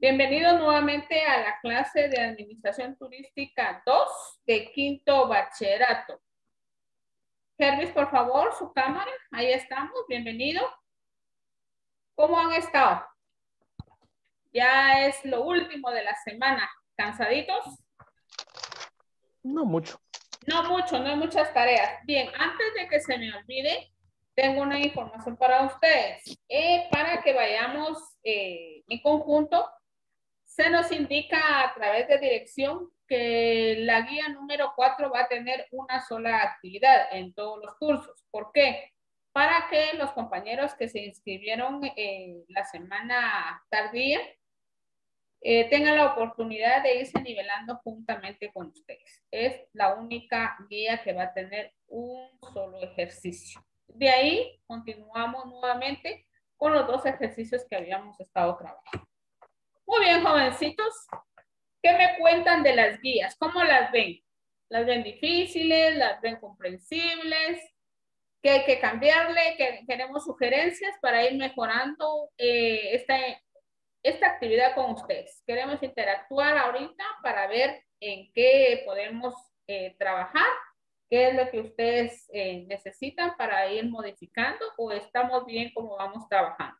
Bienvenido nuevamente a la clase de Administración Turística 2 de quinto bachillerato. Hervis, por favor, su cámara. Ahí estamos. Bienvenido. ¿Cómo han estado? Ya es lo último de la semana. ¿Cansaditos? No mucho. No mucho, no hay muchas tareas. Bien, antes de que se me olvide, tengo una información para ustedes. Eh, para que vayamos eh, en conjunto, se nos indica a través de dirección que la guía número 4 va a tener una sola actividad en todos los cursos. ¿Por qué? Para que los compañeros que se inscribieron en la semana tardía eh, tengan la oportunidad de irse nivelando juntamente con ustedes. Es la única guía que va a tener un solo ejercicio. De ahí continuamos nuevamente con los dos ejercicios que habíamos estado trabajando. Muy bien, jovencitos. ¿Qué me cuentan de las guías? ¿Cómo las ven? ¿Las ven difíciles? ¿Las ven comprensibles? ¿Qué hay que cambiarle? ¿Queremos sugerencias para ir mejorando eh, esta, esta actividad con ustedes? Queremos interactuar ahorita para ver en qué podemos eh, trabajar qué es lo que ustedes eh, necesitan para ir modificando o estamos bien como vamos trabajando.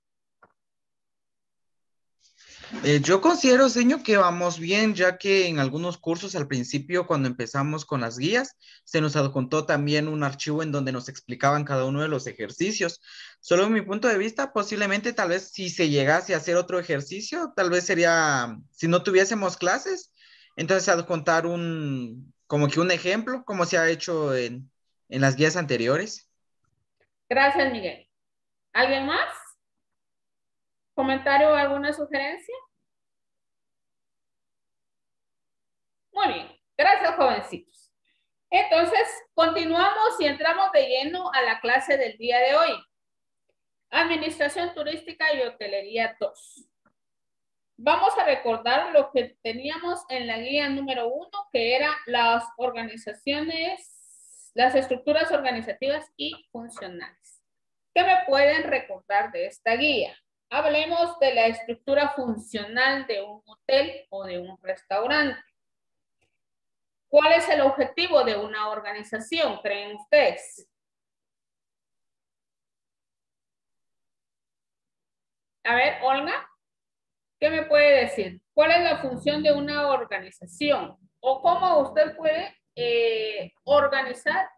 Eh, yo considero, señor, que vamos bien, ya que en algunos cursos al principio, cuando empezamos con las guías, se nos adjuntó también un archivo en donde nos explicaban cada uno de los ejercicios. Solo en mi punto de vista, posiblemente tal vez si se llegase a hacer otro ejercicio, tal vez sería, si no tuviésemos clases, entonces adjuntar un, como que un ejemplo, como se ha hecho en, en las guías anteriores. Gracias, Miguel. ¿Alguien más? ¿Comentario alguna sugerencia? Muy bien. Gracias, jovencitos. Entonces, continuamos y entramos de lleno a la clase del día de hoy. Administración turística y hotelería 2. Vamos a recordar lo que teníamos en la guía número uno, que era las organizaciones, las estructuras organizativas y funcionales. ¿Qué me pueden recordar de esta guía? Hablemos de la estructura funcional de un hotel o de un restaurante. ¿Cuál es el objetivo de una organización, creen ustedes? A ver, Olga. ¿Qué me puede decir? ¿Cuál es la función de una organización? ¿O cómo usted puede eh, organizar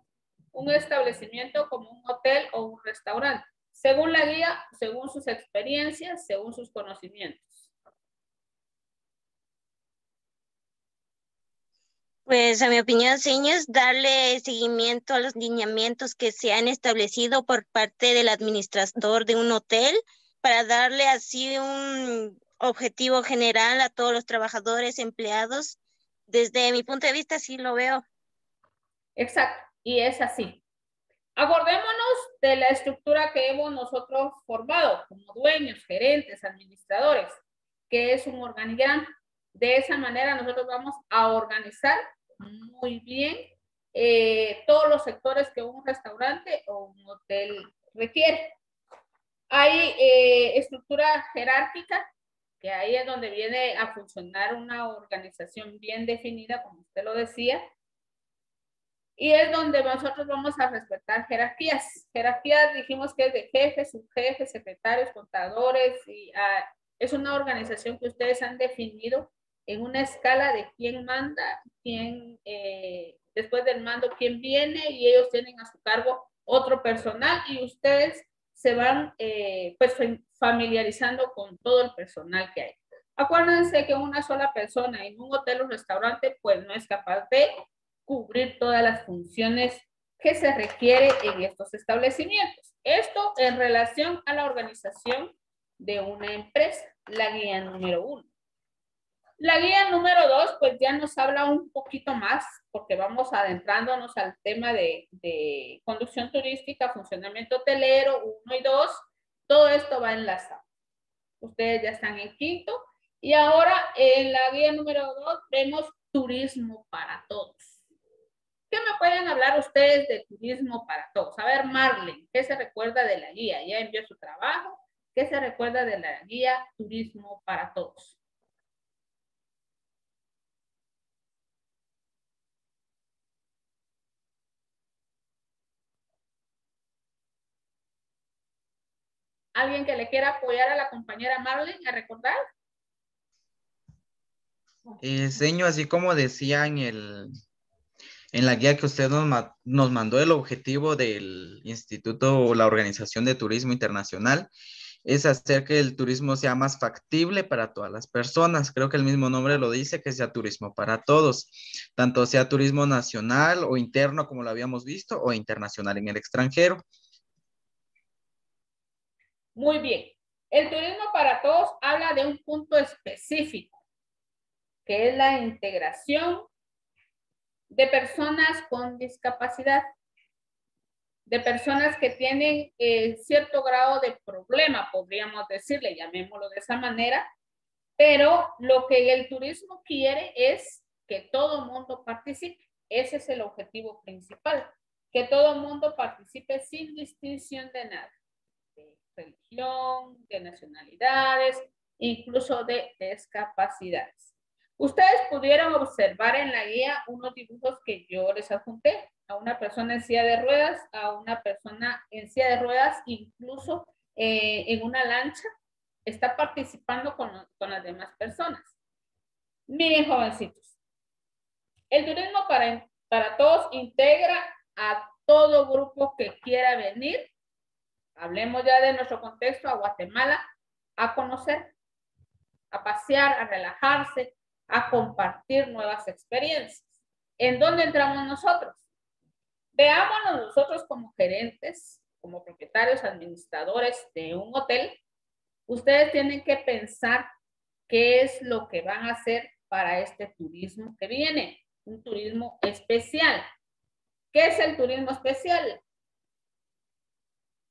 un establecimiento como un hotel o un restaurante? Según la guía, según sus experiencias, según sus conocimientos. Pues a mi opinión, señor, es darle seguimiento a los lineamientos que se han establecido por parte del administrador de un hotel para darle así un objetivo general a todos los trabajadores, empleados. Desde mi punto de vista, sí lo veo. Exacto, y es así. Acordémonos de la estructura que hemos nosotros formado como dueños, gerentes, administradores, que es un organigrama. De esa manera nosotros vamos a organizar muy bien eh, todos los sectores que un restaurante o un hotel requiere. Hay eh, estructura jerárquica que ahí es donde viene a funcionar una organización bien definida, como usted lo decía, y es donde nosotros vamos a respetar jerarquías. Jerarquías dijimos que es de jefes, subjefes, secretarios, contadores, y ah, es una organización que ustedes han definido en una escala de quién manda, quién, eh, después del mando, quién viene, y ellos tienen a su cargo otro personal, y ustedes se van eh, pues familiarizando con todo el personal que hay. Acuérdense que una sola persona en un hotel o restaurante pues no es capaz de cubrir todas las funciones que se requiere en estos establecimientos. Esto en relación a la organización de una empresa, la guía número uno. La guía número dos, pues ya nos habla un poquito más, porque vamos adentrándonos al tema de, de conducción turística, funcionamiento hotelero, uno y dos. Todo esto va enlazado. Ustedes ya están en quinto. Y ahora en la guía número dos vemos turismo para todos. ¿Qué me pueden hablar ustedes de turismo para todos? A ver, Marlene, ¿qué se recuerda de la guía? Ya envió su trabajo. ¿Qué se recuerda de la guía Turismo para Todos? ¿Alguien que le quiera apoyar a la compañera Marlene a recordar? Eh, señor, así como decía en el, en la guía que usted nos, nos mandó, el objetivo del Instituto o la Organización de Turismo Internacional es hacer que el turismo sea más factible para todas las personas. Creo que el mismo nombre lo dice, que sea turismo para todos, tanto sea turismo nacional o interno, como lo habíamos visto, o internacional en el extranjero. Muy bien. El turismo para todos habla de un punto específico, que es la integración de personas con discapacidad de personas que tienen eh, cierto grado de problema, podríamos decirle, llamémoslo de esa manera, pero lo que el turismo quiere es que todo mundo participe. Ese es el objetivo principal, que todo mundo participe sin distinción de nada, de religión, de nacionalidades, incluso de discapacidades. Ustedes pudieron observar en la guía unos dibujos que yo les adjunté. A una persona en silla de ruedas, a una persona en silla de ruedas, incluso eh, en una lancha, está participando con, con las demás personas. Miren, jovencitos, el turismo para, para todos integra a todo grupo que quiera venir, hablemos ya de nuestro contexto, a Guatemala, a conocer, a pasear, a relajarse, a compartir nuevas experiencias. ¿En dónde entramos nosotros? Veámonos nosotros como gerentes, como propietarios, administradores de un hotel. Ustedes tienen que pensar qué es lo que van a hacer para este turismo que viene, un turismo especial. ¿Qué es el turismo especial?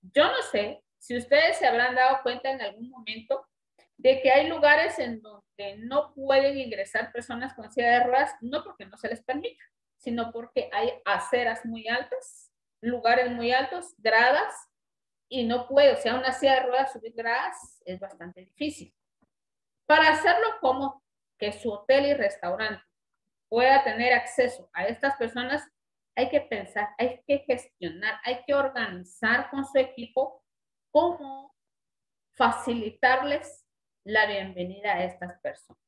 Yo no sé si ustedes se habrán dado cuenta en algún momento de que hay lugares en donde no pueden ingresar personas con silla de ruedas, no porque no se les permita, sino porque hay aceras muy altas, lugares muy altos, gradas, y no puede, o sea, una silla de ruedas subir gradas es bastante difícil. Para hacerlo como que su hotel y restaurante pueda tener acceso a estas personas, hay que pensar, hay que gestionar, hay que organizar con su equipo cómo facilitarles la bienvenida a estas personas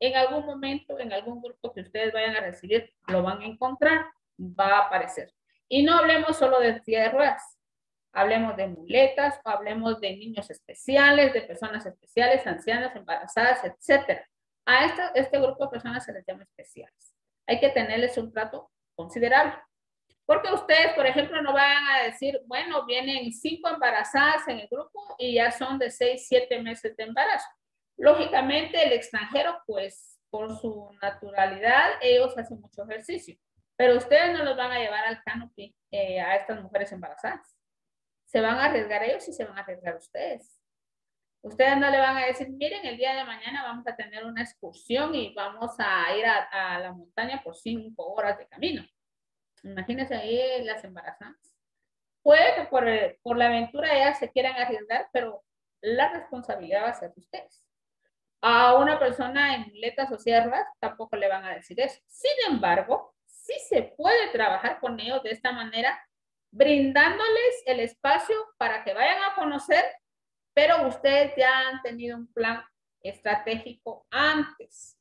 en algún momento, en algún grupo que ustedes vayan a recibir, lo van a encontrar, va a aparecer. Y no hablemos solo de ruedas, hablemos de muletas, hablemos de niños especiales, de personas especiales, ancianas, embarazadas, etc. A este, este grupo de personas se les llama especiales. Hay que tenerles un trato considerable. Porque ustedes, por ejemplo, no van a decir, bueno, vienen cinco embarazadas en el grupo y ya son de seis, siete meses de embarazo. Lógicamente, el extranjero, pues por su naturalidad, ellos hacen mucho ejercicio, pero ustedes no los van a llevar al canopy eh, a estas mujeres embarazadas. Se van a arriesgar ellos y se van a arriesgar ustedes. Ustedes no le van a decir, miren, el día de mañana vamos a tener una excursión y vamos a ir a, la montaña por cinco horas de camino. Imagínense ahí las embarazadas. Puede que por, por la aventura ellas se quieran arriesgar, pero la responsabilidad va a ser de ustedes. A una persona en muletas o sierras tampoco le van a decir eso. Sin embargo, sí se puede trabajar con ellos de esta manera, brindándoles el espacio para que vayan a conocer, pero ustedes ya han tenido un plan estratégico antes.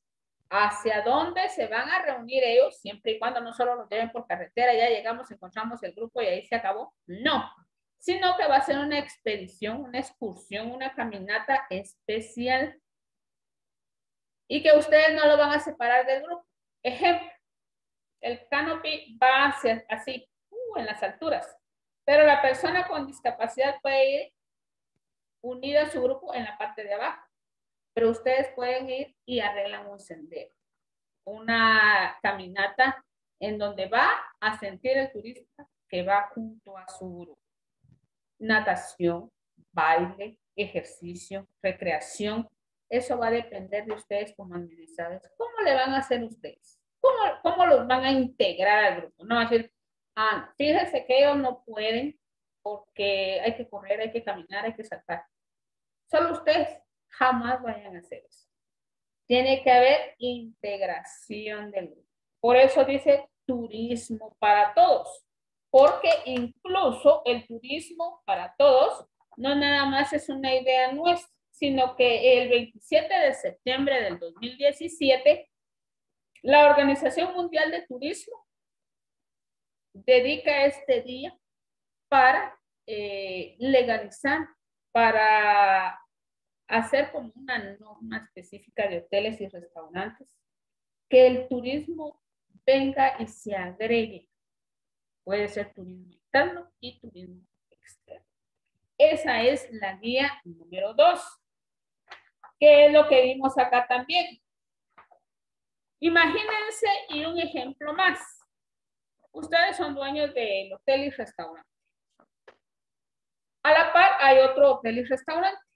Hacia dónde se van a reunir ellos, siempre y cuando no solo los lleven por carretera, ya llegamos, encontramos el grupo y ahí se acabó. No, sino que va a ser una expedición, una excursión, una caminata especial y que ustedes no lo van a separar del grupo. Ejemplo, el canopy va hacia así, uh, en las alturas, pero la persona con discapacidad puede ir unida a su grupo en la parte de abajo, pero ustedes pueden ir y arreglan un sendero, una caminata en donde va a sentir el turista que va junto a su grupo. Natación, baile, ejercicio, recreación, eso va a depender de ustedes como administradores. ¿Cómo le van a hacer ustedes? ¿Cómo, cómo los van a integrar al grupo? No, decir, ah, fíjense que ellos no pueden porque hay que correr, hay que caminar, hay que saltar. Solo ustedes jamás vayan a hacer eso. Tiene que haber integración del grupo. Por eso dice turismo para todos, porque incluso el turismo para todos no nada más es una idea nuestra, sino que el 27 de septiembre del 2017, la Organización Mundial de Turismo dedica este día para eh, legalizar, para hacer como una norma específica de hoteles y restaurantes, que el turismo venga y se agregue. Puede ser turismo interno y turismo externo. Esa es la guía número dos. ¿Qué es lo que vimos acá también? Imagínense y un ejemplo más. Ustedes son dueños del hotel y restaurante. A la par hay otro hotel y restaurante.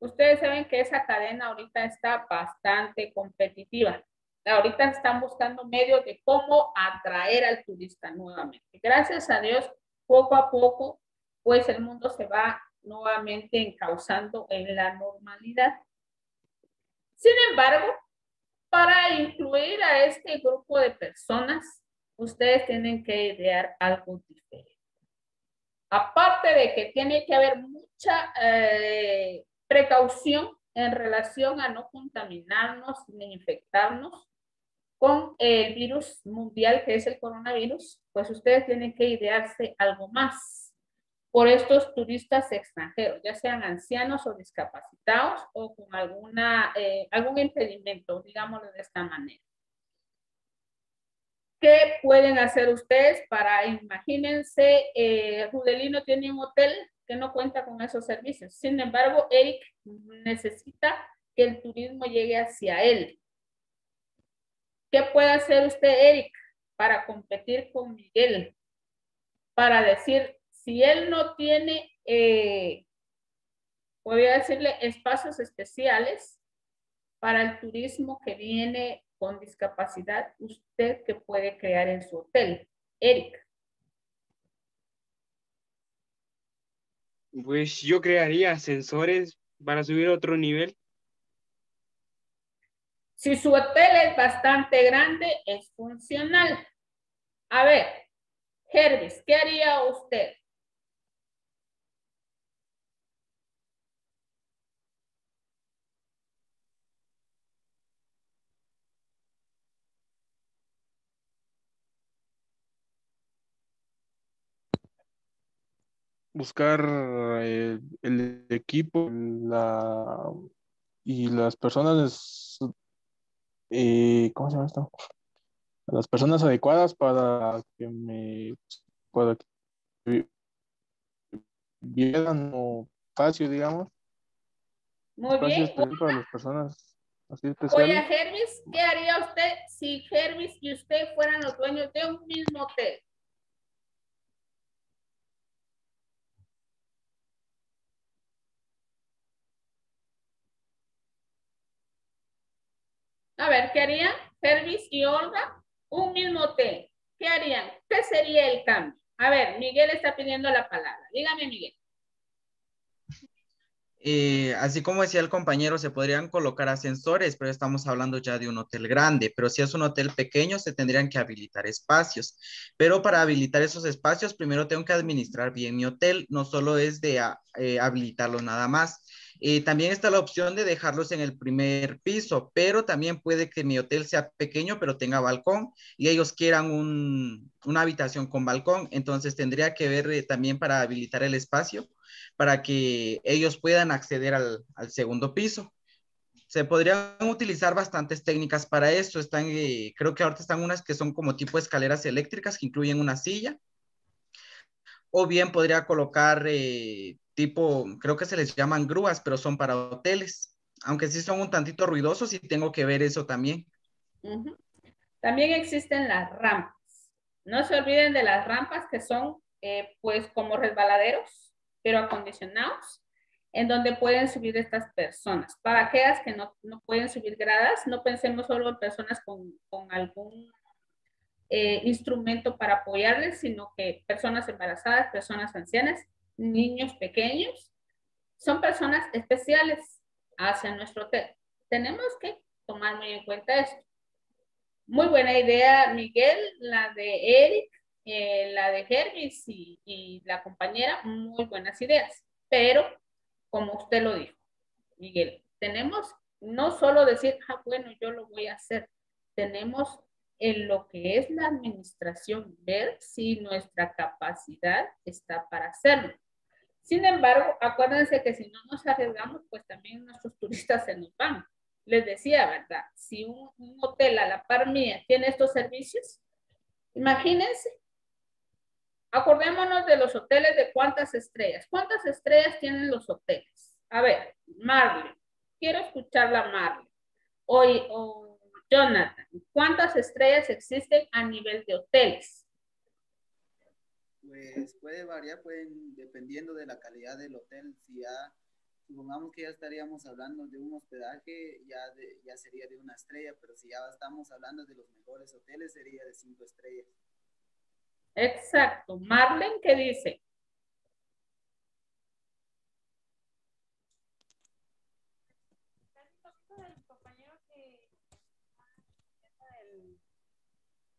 Ustedes saben que esa cadena ahorita está bastante competitiva. Ahorita están buscando medios de cómo atraer al turista nuevamente. Gracias a Dios, poco a poco, pues el mundo se va nuevamente encauzando en la normalidad. Sin embargo, para incluir a este grupo de personas, ustedes tienen que idear algo diferente. Aparte de que tiene que haber mucha eh, precaución en relación a no contaminarnos ni infectarnos con el virus mundial que es el coronavirus, pues ustedes tienen que idearse algo más por estos turistas extranjeros, ya sean ancianos o discapacitados o con alguna, eh, algún impedimento, digámoslo de esta manera. ¿Qué pueden hacer ustedes para, imagínense, eh, Rudelino tiene un hotel que no cuenta con esos servicios. Sin embargo, Eric necesita que el turismo llegue hacia él. ¿Qué puede hacer usted, Eric, para competir con Miguel? Para decir, si él no tiene, eh, decirle, espacios especiales para el turismo que viene con discapacidad, usted que puede crear en su hotel. Eric. Pues yo crearía sensores para subir a otro nivel. Si su hotel es bastante grande, es funcional. A ver, Hervis, ¿qué haría usted? Buscar eh, el, equipo la, y las personas, eh, ¿cómo se llama esto? Las personas adecuadas para que me para que vieran fácil, digamos. Muy bien. Para las personas así. Oye, Hermes, ¿qué haría usted si Hermes y usted fueran los dueños de un mismo hotel? A ver, ¿qué harían Fervis y Olga? Un mismo hotel. ¿Qué harían? ¿Qué sería el cambio? A ver, Miguel está pidiendo la palabra. Dígame, Miguel. Eh, así como decía el compañero, se podrían colocar ascensores, pero estamos hablando ya de un hotel grande. Pero si es un hotel pequeño, se tendrían que habilitar espacios. Pero para habilitar esos espacios, primero tengo que administrar bien mi hotel. No solo es de eh, habilitarlo nada más. Eh, también está la opción de dejarlos en el primer piso, pero también puede que mi hotel sea pequeño, pero tenga balcón y ellos quieran una habitación con balcón. Entonces tendría que ver eh, también para habilitar el espacio para que ellos puedan acceder al, segundo piso. Se podrían utilizar bastantes técnicas para esto. Están, eh, creo que ahorita están unas que son como tipo escaleras eléctricas que incluyen una silla. O bien podría colocar tipo, creo que se les llaman grúas, pero son para hoteles, aunque sí son un tantito ruidosos y tengo que ver eso también. También existen las rampas. No se olviden de las rampas que son eh, pues como resbaladeros, pero acondicionados, en donde pueden subir estas personas. Para aquellas que no, pueden subir gradas, no pensemos solo en personas con, algún eh, instrumento para apoyarles, sino que personas embarazadas, personas ancianas niños pequeños, son personas especiales hacia nuestro hotel. Tenemos que tomar muy en cuenta esto. Muy buena idea, Miguel, la de Eric, eh, la de Hermes y, la compañera, muy buenas ideas. Pero, como usted lo dijo, Miguel, tenemos no solo decir, ah, bueno, yo lo voy a hacer, tenemos en lo que es la administración ver si nuestra capacidad está para hacerlo. Sin embargo, acuérdense que si no nos arriesgamos, pues también nuestros turistas se nos van. Les decía, ¿verdad? Si un, hotel a la par mía tiene estos servicios, imagínense, acordémonos de los hoteles de cuántas estrellas. ¿Cuántas estrellas tienen los hoteles? A ver, Marley, quiero escuchar la Marley. Hoy, o Jonathan, ¿cuántas estrellas existen a nivel de hoteles? Pues puede variar, pueden, dependiendo de la calidad del hotel. Si ya, supongamos que ya estaríamos hablando de un hospedaje, ya, ya sería de una estrella, pero si ya estamos hablando de los mejores hoteles, sería de cinco estrellas. Exacto. Marlen, ¿qué dice?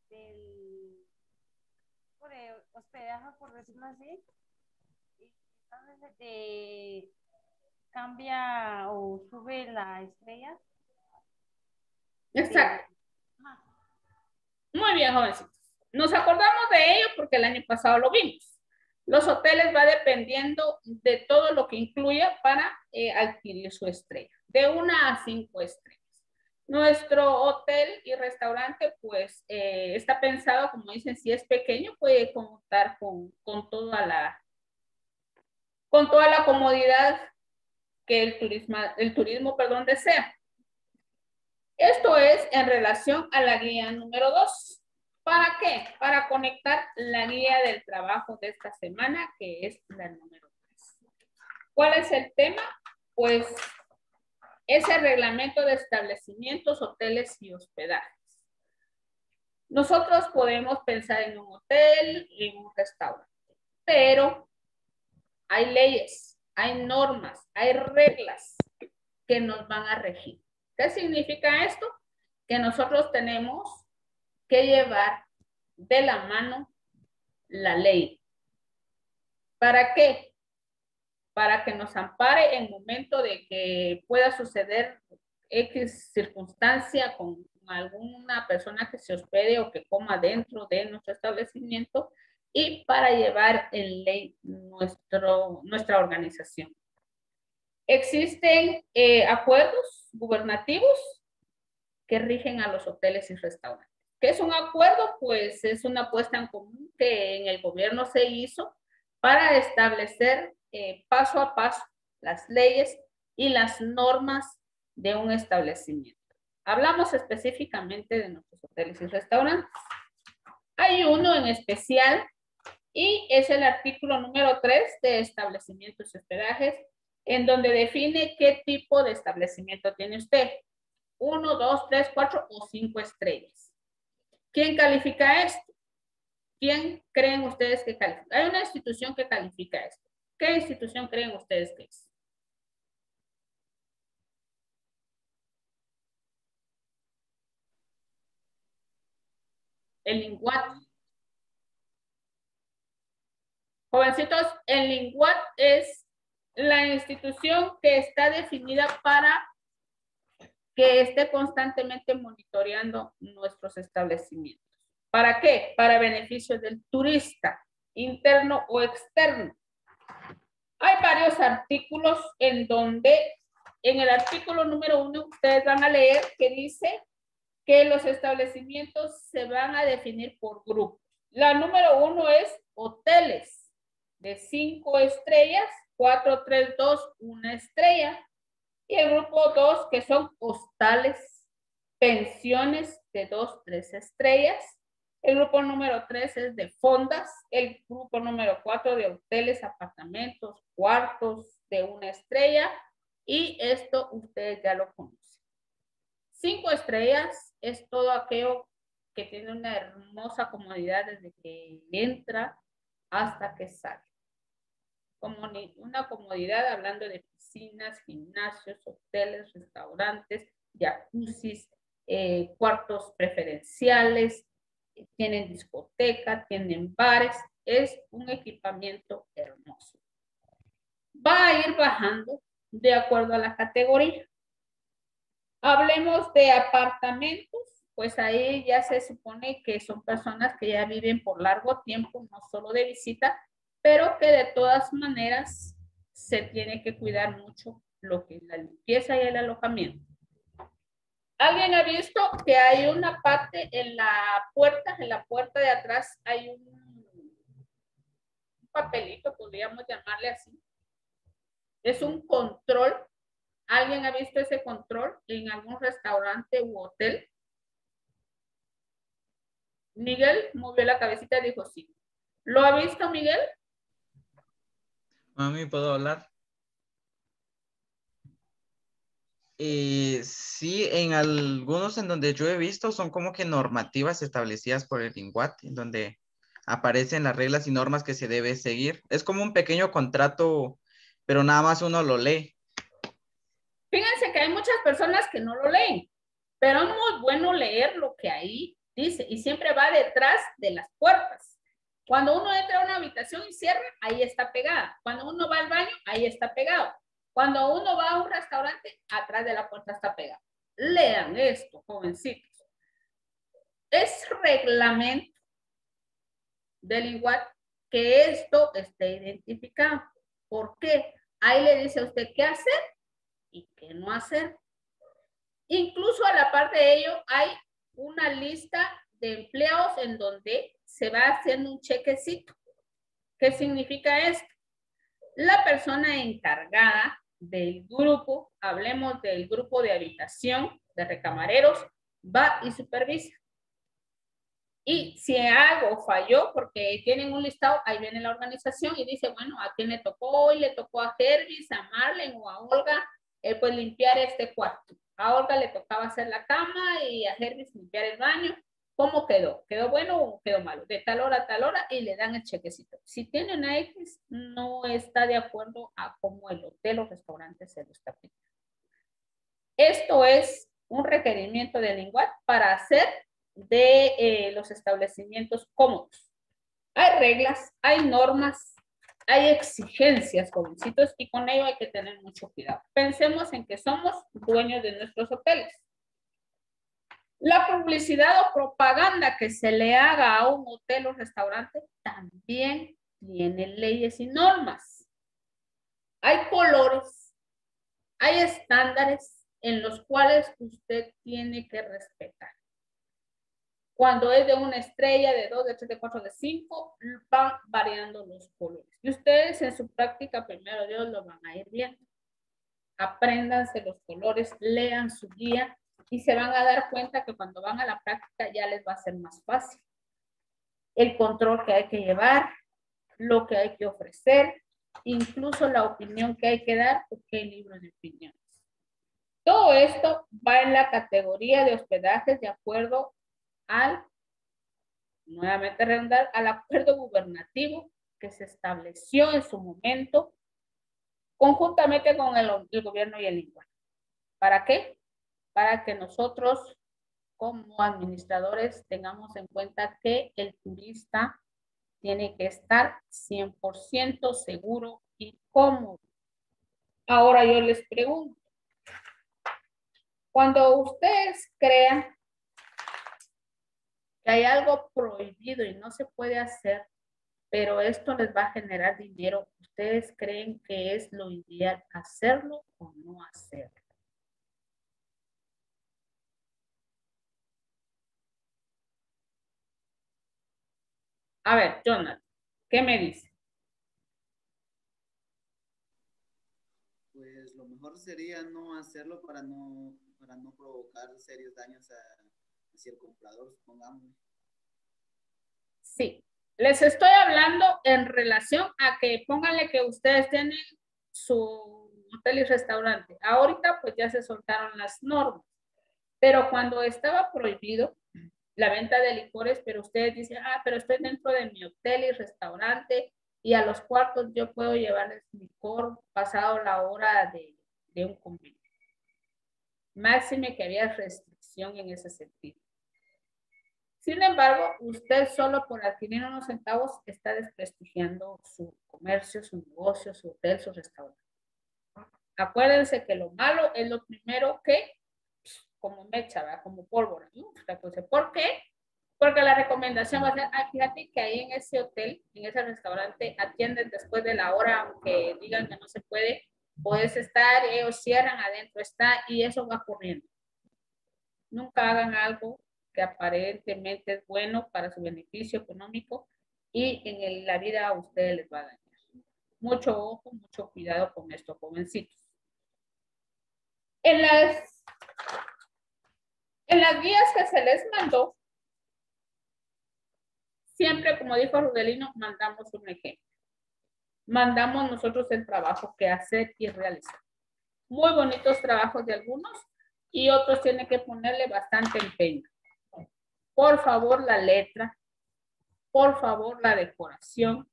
Del por hospedaje, por decirlo así, y entonces te cambia o sube la estrella. Exacto. Muy bien, jovencitos. Nos acordamos de ello porque el año pasado lo vimos. Los hoteles va dependiendo de todo lo que incluya para eh, adquirir su estrella, de una a cinco estrellas. Nuestro hotel y restaurante, pues, eh, está pensado, como dicen, si es pequeño, puede contar con, toda la con toda la comodidad que el turismo, el turismo perdón, desea. Esto es en relación a la guía número dos. ¿Para qué? Para conectar la guía del trabajo de esta semana, que es la número tres. ¿Cuál es el tema? Pues ese reglamento de establecimientos, hoteles y hospedajes. Nosotros podemos pensar en un hotel en un restaurante, pero hay leyes, hay normas, hay reglas que nos van a regir. ¿Qué significa esto? Que nosotros tenemos que llevar de la mano la ley. ¿Para qué? Para que nos ampare en momento de que pueda suceder X circunstancia con alguna persona que se hospede o que coma dentro de nuestro establecimiento y para llevar en ley nuestro, nuestra organización. Existen eh, acuerdos gubernativos que rigen a los hoteles y restaurantes. ¿Qué es un acuerdo? Pues es una apuesta en común que en el gobierno se hizo para establecer eh, paso a paso las leyes y las normas de un establecimiento. Hablamos específicamente de nuestros hoteles y restaurantes. Hay uno en especial y es el artículo número 3 de establecimientos y hospedajes, en donde define qué tipo de establecimiento tiene usted. Uno, dos, tres, cuatro o cinco estrellas. ¿Quién califica esto? ¿Quién creen ustedes que califica? Hay una institución que califica esto. ¿Qué institución creen ustedes que es? El Linguat. Jovencitos, el Linguat es la institución que está definida para que esté constantemente monitoreando nuestros establecimientos. ¿Para qué? Para beneficio del turista, interno o externo. Hay varios artículos en donde, en el artículo número uno, ustedes van a leer que dice que los establecimientos se van a definir por grupos. La número uno es hoteles de cinco estrellas, cuatro, tres, dos, una estrella. Y el grupo dos, que son hostales, pensiones de dos, tres estrellas el grupo número tres es de fondas. El grupo número cuatro de hoteles, apartamentos, cuartos de una estrella. Y esto ustedes ya lo conocen. Cinco estrellas es todo aquello que tiene una hermosa comodidad desde que entra hasta que sale. Como una comodidad hablando de piscinas, gimnasios, hoteles, restaurantes, jacuzzis, eh, cuartos preferenciales, tienen discoteca, tienen bares, es un equipamiento hermoso. va a ir bajando de acuerdo a la categoría. Hablemos de apartamentos, pues ahí ya se supone que son personas que ya viven por largo tiempo, no solo de visita, pero que de todas maneras se tiene que cuidar mucho lo que es la limpieza y el alojamiento. ¿Alguien ha visto que hay una parte en la puerta, en la puerta de atrás hay un, papelito, podríamos llamarle así? Es un control. ¿Alguien ha visto ese control en algún restaurante u hotel? Miguel movió la cabecita y dijo sí. ¿Lo ha visto, Miguel? Mami, ¿puedo hablar? Eh, sí, en algunos en donde yo he visto son como que normativas establecidas por el INGUAT, en donde aparecen las reglas y normas que se debe seguir. Es como un pequeño contrato, pero nada más uno lo lee. Fíjense que hay muchas personas que no lo leen, pero es muy bueno leer lo que ahí dice y siempre va detrás de las puertas. Cuando uno entra a una habitación y cierra, ahí está pegada. Cuando uno va al baño, ahí está pegado. Cuando uno va a un restaurante, atrás de la puerta está pegado. Lean esto, jovencitos. Es reglamento del igual que esto esté identificado. ¿Por qué? Ahí le dice a usted qué hacer y qué no hacer. Incluso a la parte de ello hay una lista de empleados en donde se va haciendo un chequecito. ¿Qué significa esto? La persona encargada del grupo, hablemos del grupo de habitación de recamareros, va y supervisa. Y si algo falló, porque tienen un listado, ahí viene la organización y dice, bueno, a quién le tocó hoy, le tocó a Hervis, a Marlen o a Olga, eh, pues limpiar este cuarto. A Olga le tocaba hacer la cama y a Hervis limpiar el baño. ¿Cómo quedó? ¿Quedó bueno o quedó malo? De tal hora a tal hora y le dan el chequecito. Si tiene una X, no está de acuerdo a cómo el hotel o restaurante se lo está pidiendo. Esto es un requerimiento de lenguaje para hacer de eh, los establecimientos cómodos. Hay reglas, hay normas, hay exigencias, jovencitos, y con ello hay que tener mucho cuidado. Pensemos en que somos dueños de nuestros hoteles. La publicidad o propaganda que se le haga a un hotel o restaurante también tiene leyes y normas. Hay colores, hay estándares en los cuales usted tiene que respetar. Cuando es de una estrella, de dos, de tres, de cuatro, de cinco, van variando los colores. Y ustedes en su práctica, primero Dios, lo van a ir viendo. Apréndanse los colores, lean su guía y se van a dar cuenta que cuando van a la práctica ya les va a ser más fácil. El control que hay que llevar, lo que hay que ofrecer, incluso la opinión que hay que dar, porque hay libros de opiniones. Todo esto va en la categoría de hospedajes de acuerdo al, nuevamente redundar, al acuerdo gubernativo que se estableció en su momento conjuntamente con el, el gobierno y el INCUA. ¿Para qué? Para que nosotros como administradores tengamos en cuenta que el turista tiene que estar 100% seguro y cómodo. Ahora yo les pregunto, cuando ustedes crean que hay algo prohibido y no se puede hacer, pero esto les va a generar dinero, ¿ustedes creen que es lo ideal hacerlo o no hacerlo? A ver, Jonathan, ¿qué me dice? Pues lo mejor sería no hacerlo para no, para no provocar serios daños hacia el comprador, supongamos. Sí, les estoy hablando en relación a que pónganle que ustedes tienen su hotel y restaurante. Ahorita pues ya se soltaron las normas, pero cuando estaba prohibido, la venta de licores, pero ustedes dicen, ah, pero estoy dentro de mi hotel y restaurante y a los cuartos yo puedo llevarles licor pasado la hora de, de un convenio. Máxime que había restricción en ese sentido. Sin embargo, usted solo por adquirir unos centavos está desprestigiando su comercio, su negocio, su hotel, su restaurante. Acuérdense que lo malo es lo primero que, como mecha, ¿verdad? como pólvora. ¿no? ¿Por qué? Porque la recomendación va a ser, ah, fíjate que ahí en ese hotel, en ese restaurante, atienden después de la hora, aunque digan que no se puede, puedes estar, ellos cierran, adentro está, y eso va corriendo. Nunca hagan algo que aparentemente es bueno para su beneficio económico y en la vida a ustedes les va a dañar. Mucho ojo, mucho cuidado con esto, jovencitos. En las, en las guías que se les mandó, siempre, como dijo Rudelino, mandamos un ejemplo. Mandamos nosotros el trabajo que hacer y realizar. Muy bonitos trabajos de algunos y otros tienen que ponerle bastante empeño. Por favor, la letra. Por favor, la decoración.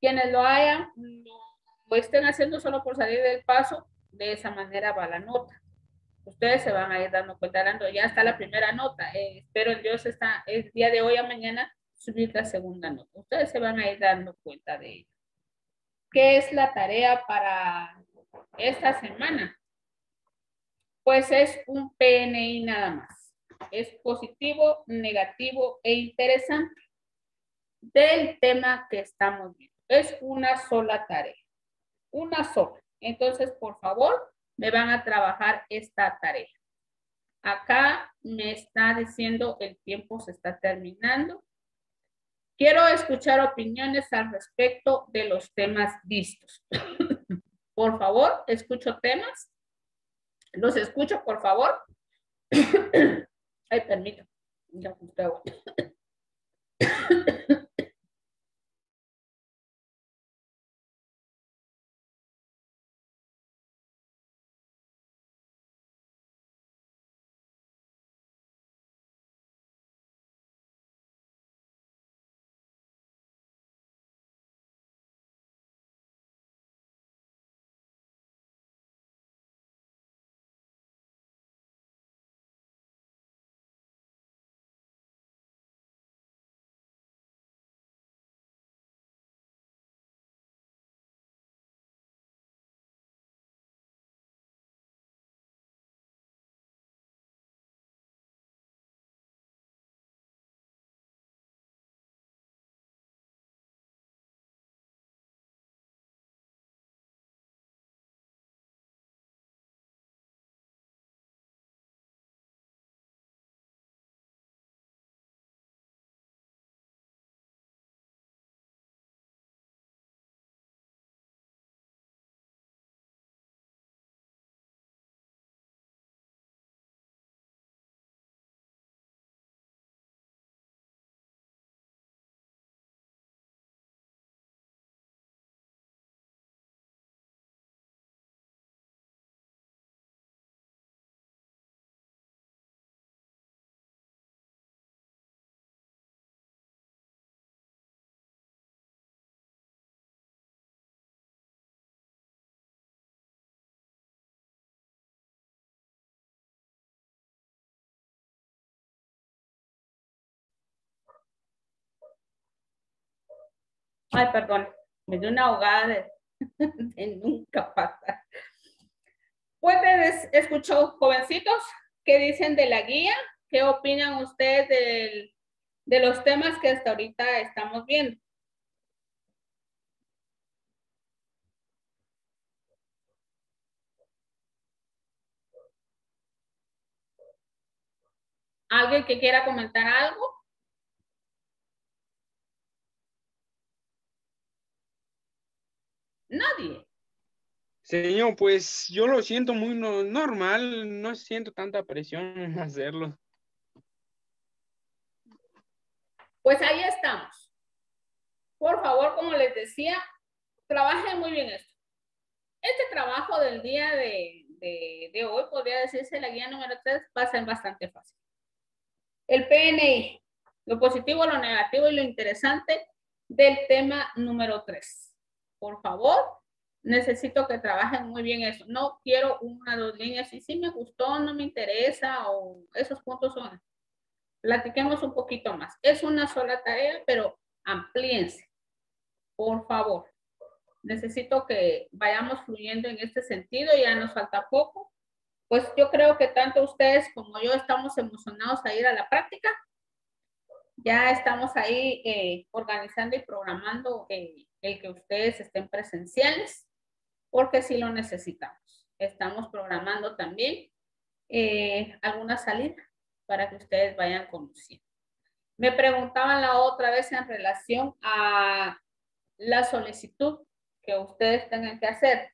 Quienes lo hayan, lo estén haciendo solo por salir del paso, de esa manera va la nota. Ustedes se van a ir dando cuenta, dando, ya está la primera nota. Eh, espero en Dios está, el día de hoy a mañana subir la segunda nota. Ustedes se van a ir dando cuenta de ello. ¿Qué es la tarea para esta semana? Pues es un PNI nada más. Es positivo, negativo e interesante del tema que estamos viendo. Es una sola tarea. Una sola. Entonces, por favor, me van a trabajar esta tarea. Acá me está diciendo el tiempo se está terminando. Quiero escuchar opiniones al respecto de los temas vistos. por favor, escucho temas. Los escucho, por favor. Ay, permito. Ay, perdón, me dio una ahogada de, nunca pasar. Pues escuchó, jovencitos, ¿qué dicen de la guía? ¿Qué opinan ustedes de los temas que hasta ahorita estamos viendo? ¿Alguien que quiera comentar algo? Nadie. Señor, pues yo lo siento muy normal, no siento tanta presión en hacerlo. Pues ahí estamos. Por favor, como les decía, trabajen muy bien esto. Este trabajo del día de, de hoy, podría decirse la guía número 3, va a ser bastante fácil. El PNI, lo positivo, lo negativo y lo interesante del tema número 3 por favor, necesito que trabajen muy bien eso. No quiero una dos líneas y si me gustó, no me interesa o esos puntos son. platiquemos un poquito más. Es una sola tarea, pero amplíense, por favor. Necesito que vayamos fluyendo en este sentido, ya nos falta poco. Pues yo creo que tanto ustedes como yo estamos emocionados a ir a la práctica. Ya estamos ahí eh, organizando y programando eh, el que ustedes estén presenciales, porque sí lo necesitamos. Estamos programando también eh, alguna salida para que ustedes vayan conociendo. Me preguntaban la otra vez en relación a la solicitud que ustedes tengan que hacer.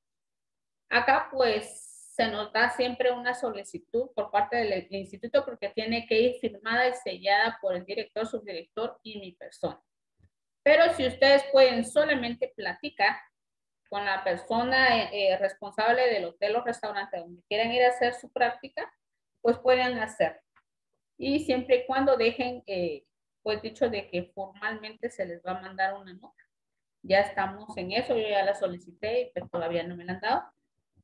Acá pues se nos da siempre una solicitud por parte del instituto porque tiene que ir firmada y sellada por el director, subdirector y mi persona. Pero si ustedes pueden solamente platicar con la persona eh, eh, responsable del hotel o restaurante donde quieran ir a hacer su práctica, pues pueden hacerlo y siempre y cuando dejen, eh, pues dicho de que formalmente se les va a mandar una nota. Ya estamos en eso, yo ya la solicité, pero todavía no me la han dado,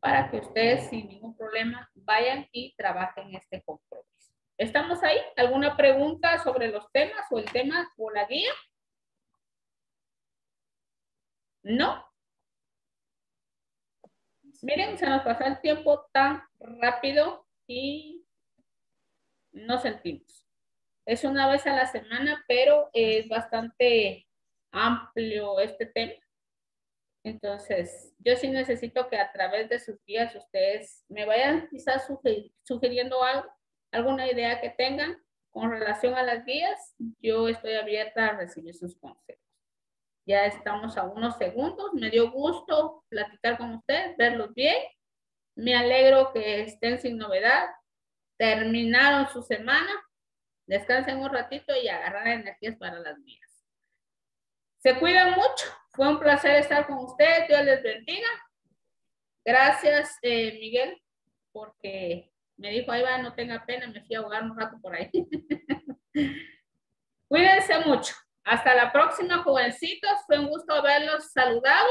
para que ustedes sin ningún problema vayan y trabajen este compromiso. ¿Estamos ahí? ¿Alguna pregunta sobre los temas o el tema o la guía? ¿No? Miren, se nos pasó el tiempo tan rápido y no sentimos. Es una vez a la semana, pero es bastante amplio este tema. Entonces, yo sí necesito que a través de sus guías ustedes me vayan quizás sugiriendo algo, alguna idea que tengan con relación a las guías. Yo estoy abierta a recibir sus consejos. Ya estamos a unos segundos. Me dio gusto platicar con ustedes, verlos bien. Me alegro que estén sin novedad terminaron su semana, descansen un ratito y agarrar energías para las mías. Se cuidan mucho. Fue un placer estar con ustedes. Dios les bendiga. Gracias, eh, Miguel, porque me dijo, ahí va, no tenga pena, me fui a ahogar un rato por ahí. Cuídense mucho. Hasta la próxima, jovencitos. Fue un gusto haberlos saludado.